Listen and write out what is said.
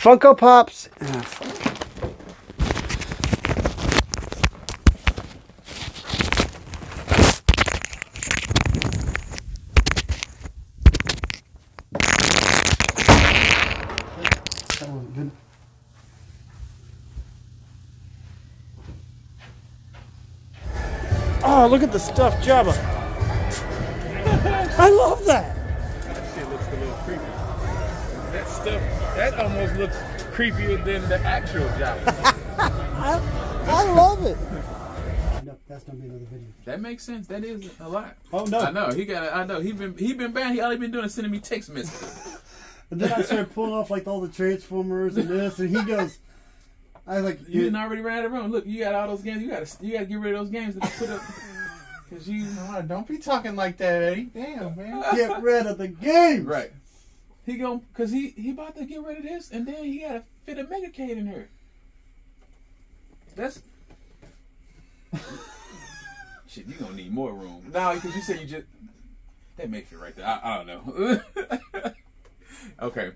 Funko Pops. Good. Oh, look at the stuffed Jabba. I love. That That stuff, that almost looks creepier than the actual job. I, I love it. No, that's gonna be another video. that makes sense. That is a lot. Oh no! I know he got. I know he been he been bad. He all he been doing is sending me text messages. And then I started pulling off like all the Transformers and this, and he goes, "I was like, You didn't already ran out of room. Look, you got all those games. You got to you got to get rid of those games that you put up. Cause you don't be talking like that, Eddie. Damn, man. get rid of the game." right. He gon' cause he he about to get rid of this, and then he got to fit a Megacade in here. That's shit. You gonna need more room now because you said you just that may fit right there. I, I don't know. okay.